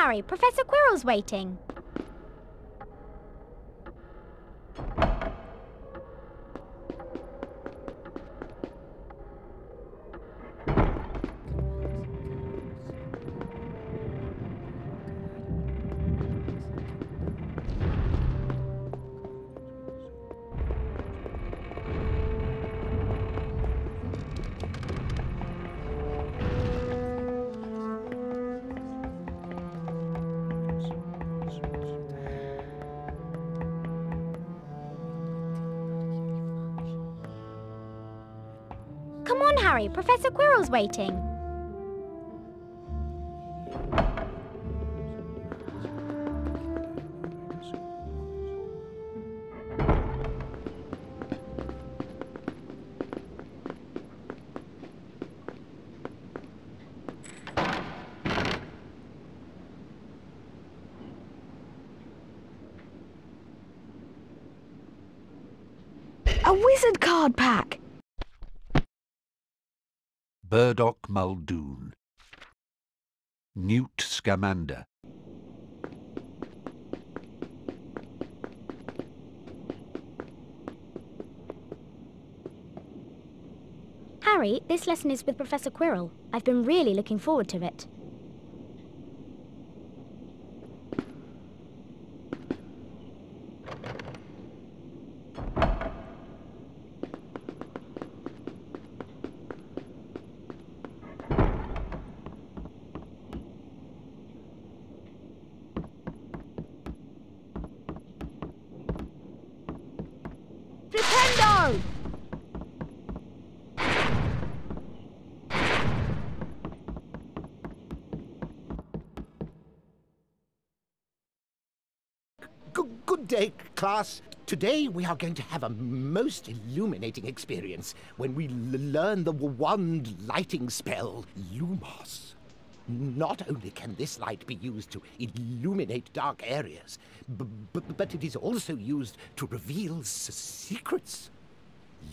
Harry. Professor Quirrell's waiting. Professor Quirrell's waiting. A wizard card pack! Burdock Muldoon. Newt Scamander. Harry, this lesson is with Professor Quirrell. I've been really looking forward to it. Good, day, class. Today we are going to have a most illuminating experience when we learn the wand lighting spell, Lumos. Not only can this light be used to illuminate dark areas, but it is also used to reveal secrets.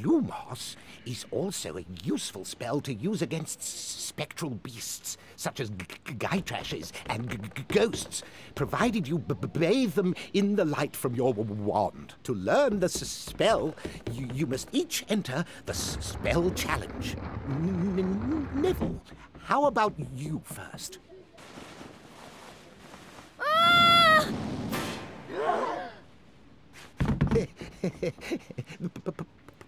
Lumos is also a useful spell to use against spectral beasts, such as g- g- Gytrashes and ghosts, provided you bathe them in the light from your wand. To learn the spell, you, you must each enter the spell challenge. N- Neville, how about you first? Ah! P-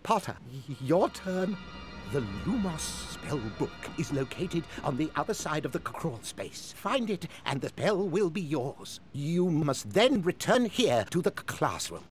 Potter, your turn. The Lumos spell book is located on the other side of the crawl space. Find it, and the spell will be yours. You must then return here to the classroom.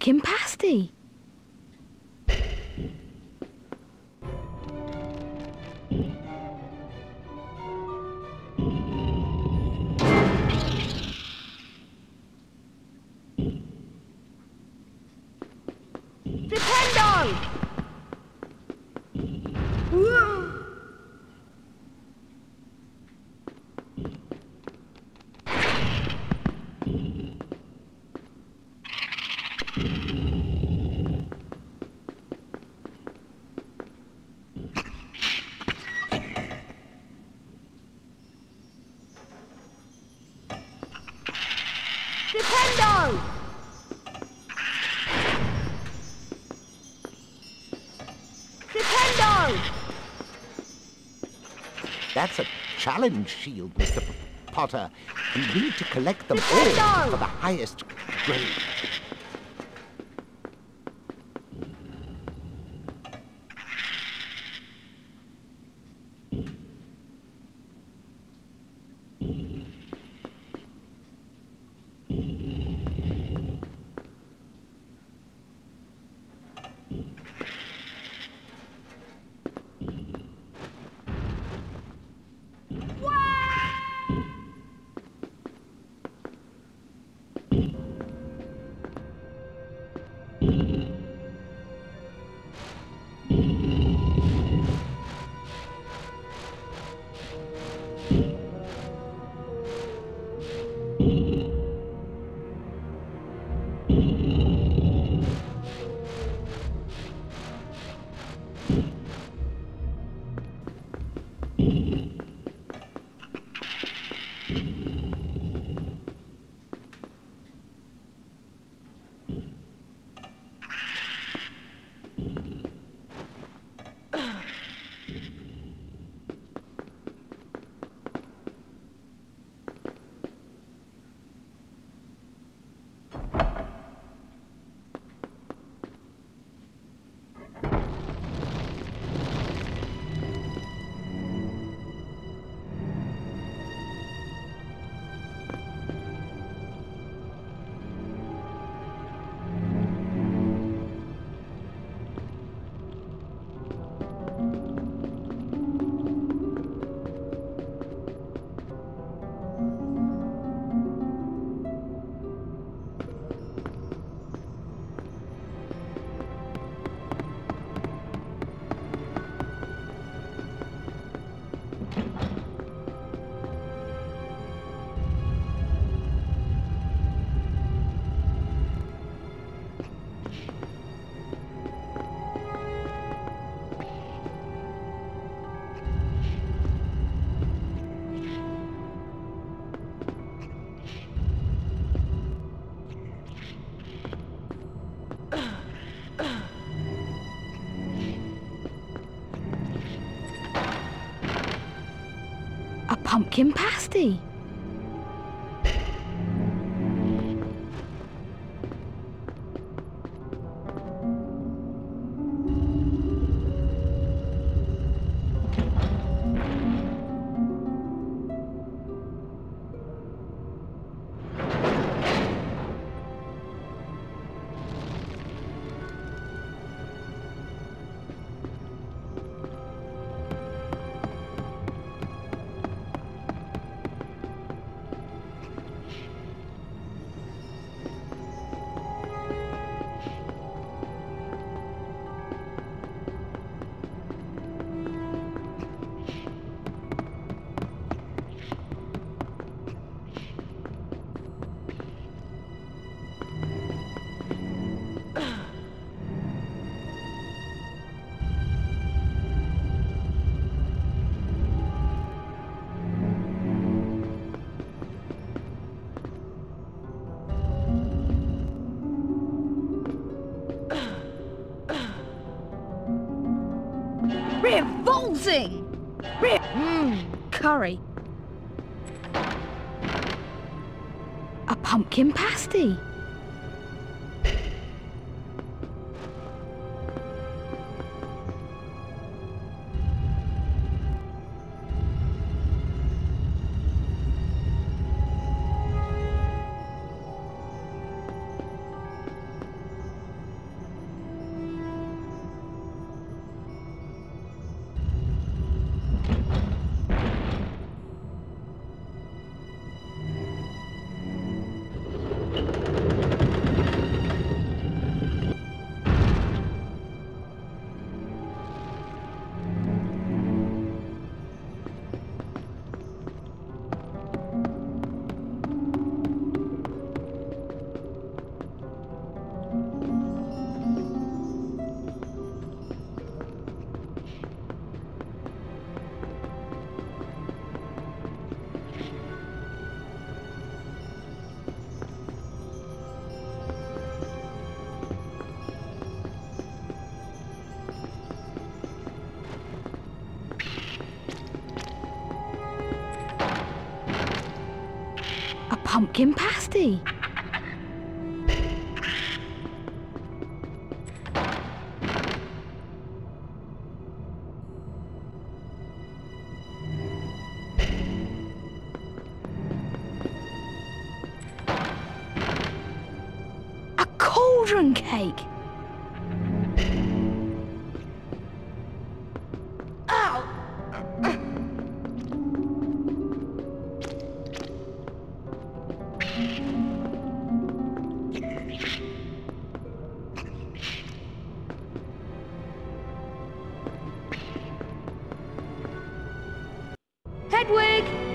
Pumpkin challenge shield, Mr. P- Potter. We need to collect them all for the highest grade. Pumpkin pasty. Revolting! Mmm, curry. A pumpkin pasty. Pumpkin pasty. Hedwig!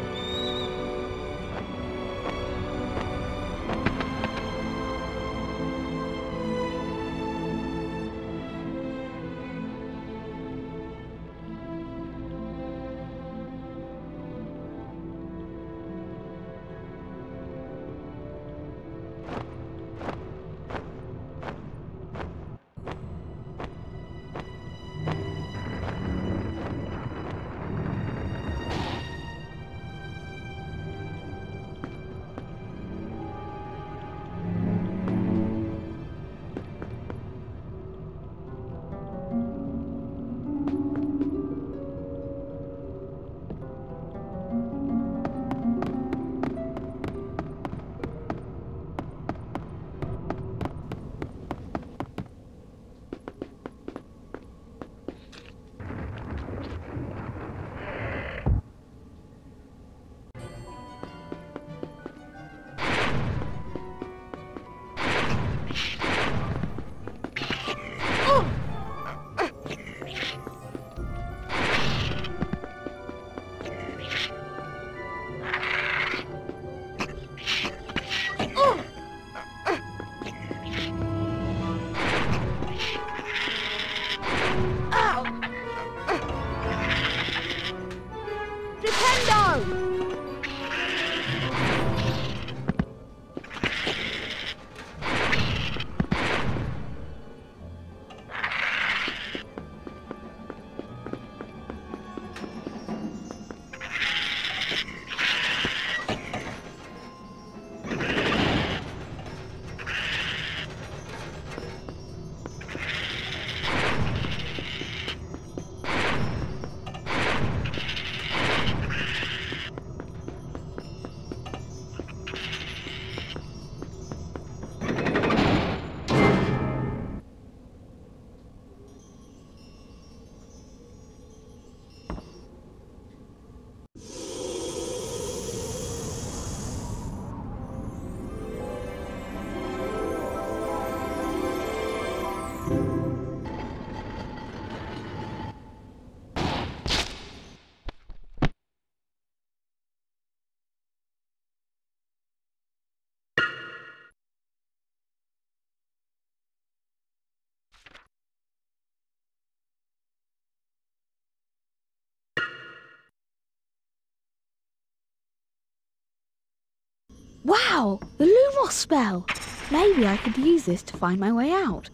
Wow, the Lumos spell. Maybe I could use this to find my way out.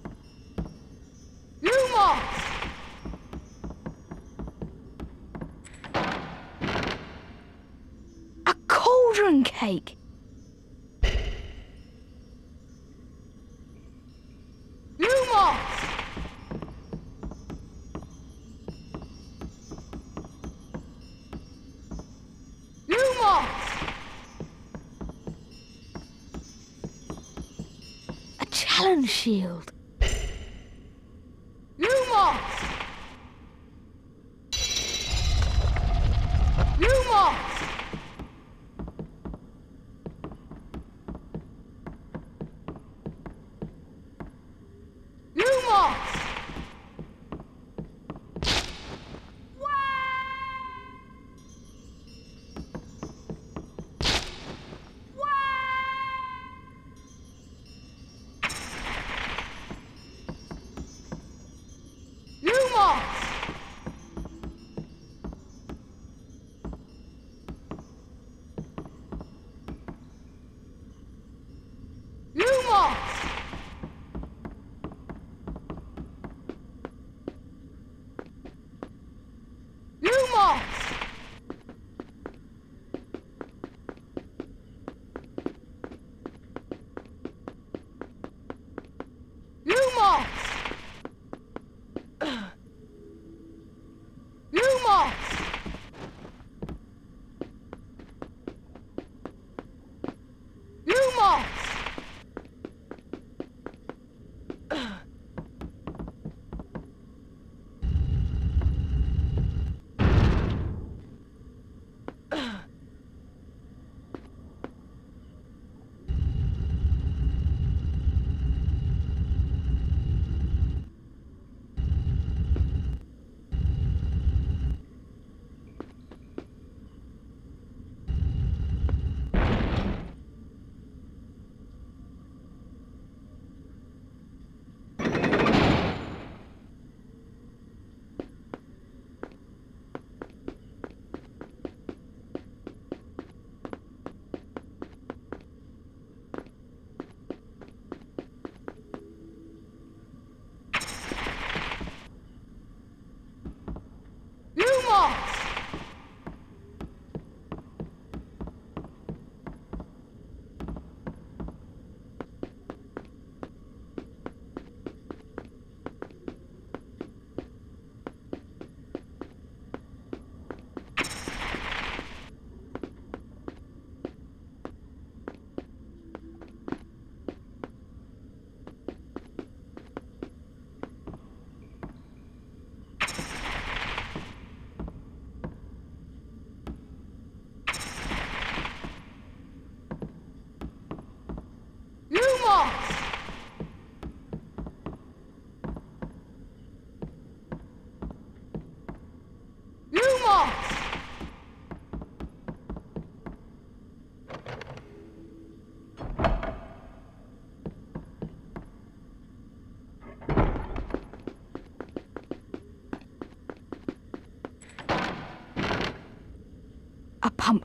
Lumos! A cauldron cake. Shield.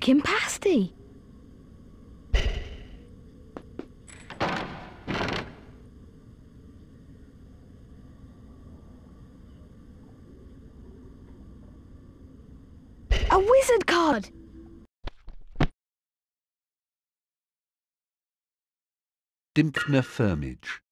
Pumpkin pasty. A wizard card! Dymphna Furmage.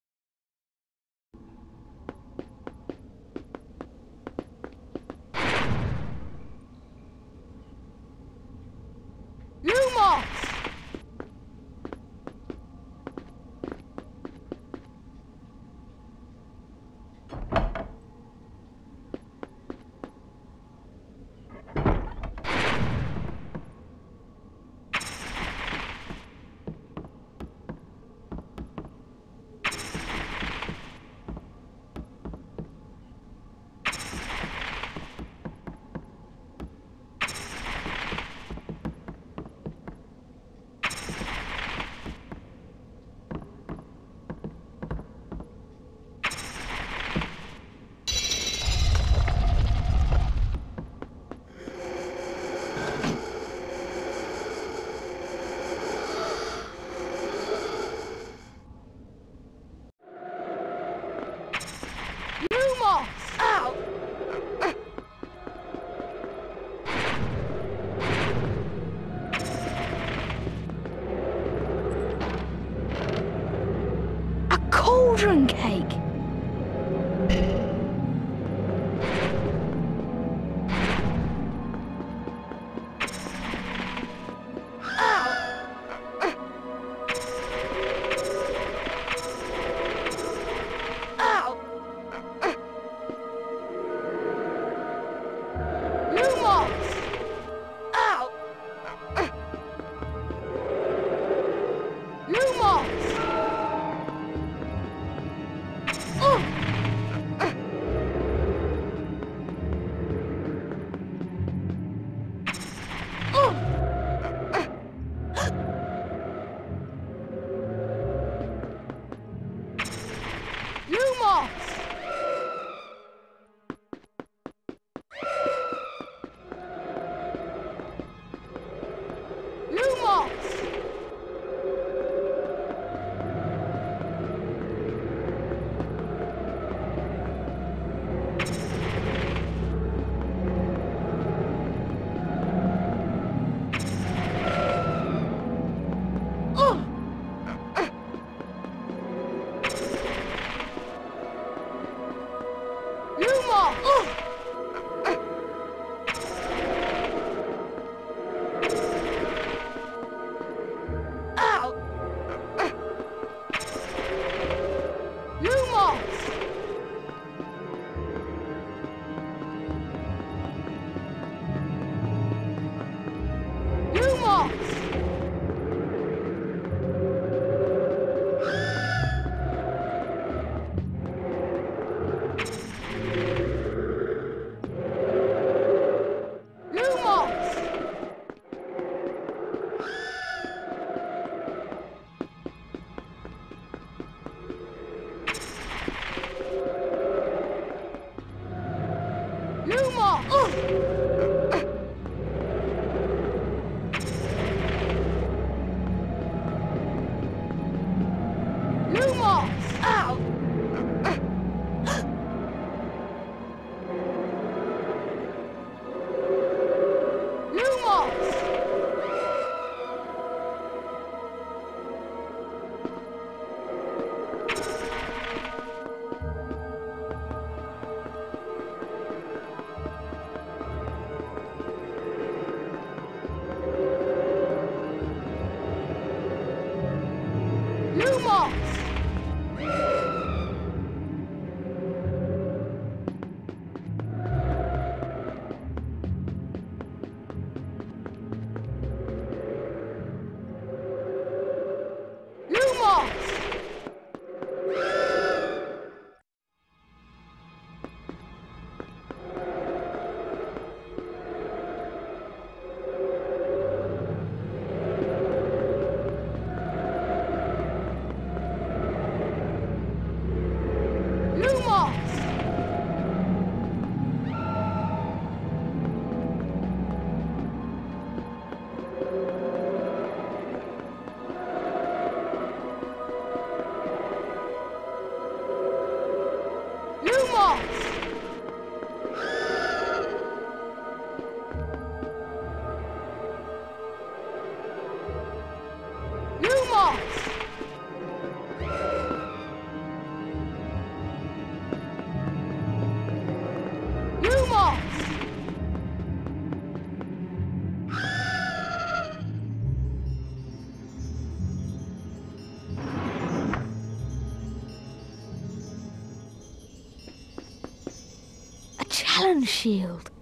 Challenge shield.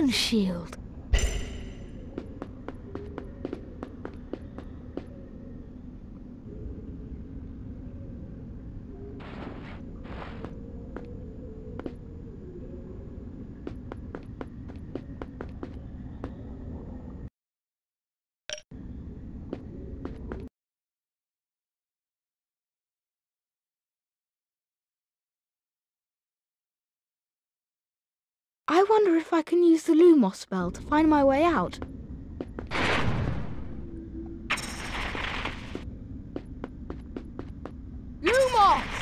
A I wonder if I can use the Lumos spell to find my way out. Lumos!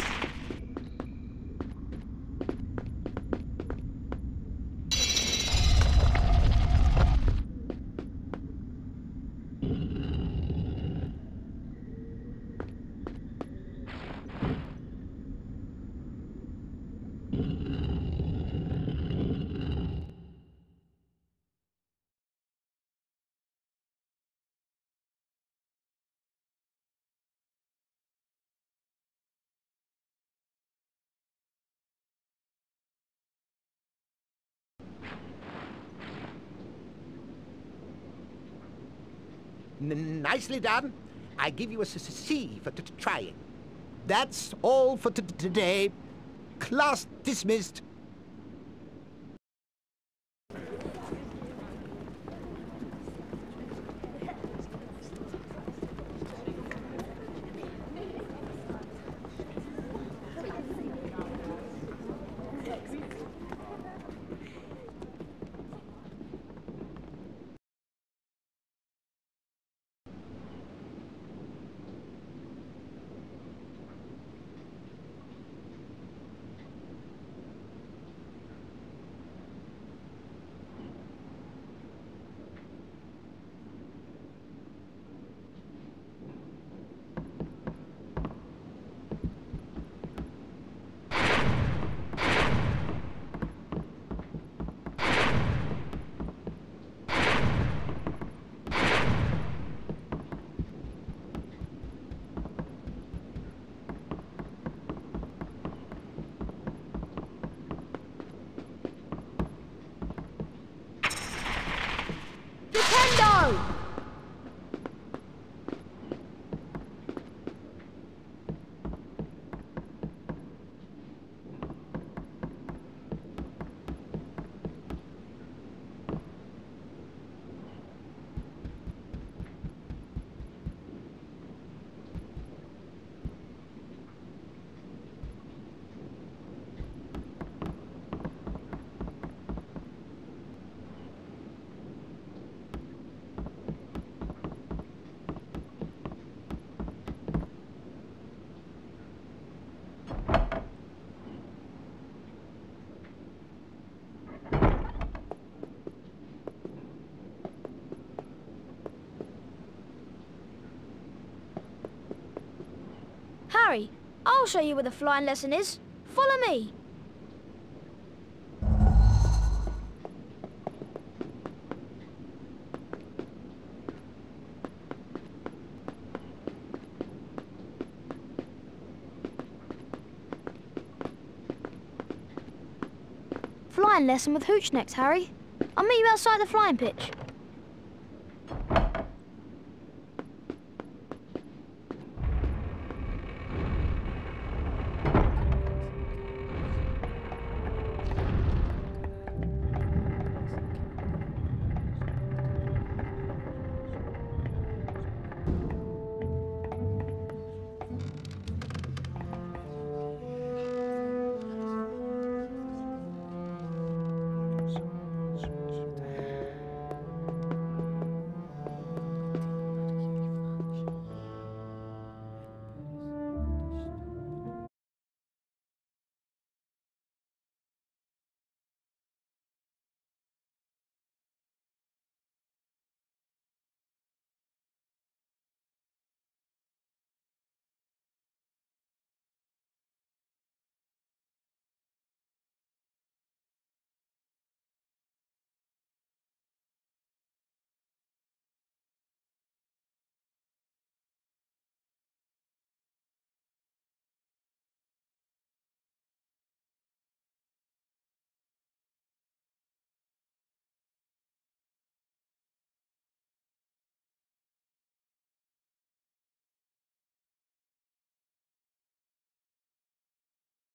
N- nicely done. I give you a C for trying. That's all for today. Class dismissed. I'll show you where the flying lesson is. Follow me. Flying lesson with Hooch next, Harry. I'll meet you outside the flying pitch.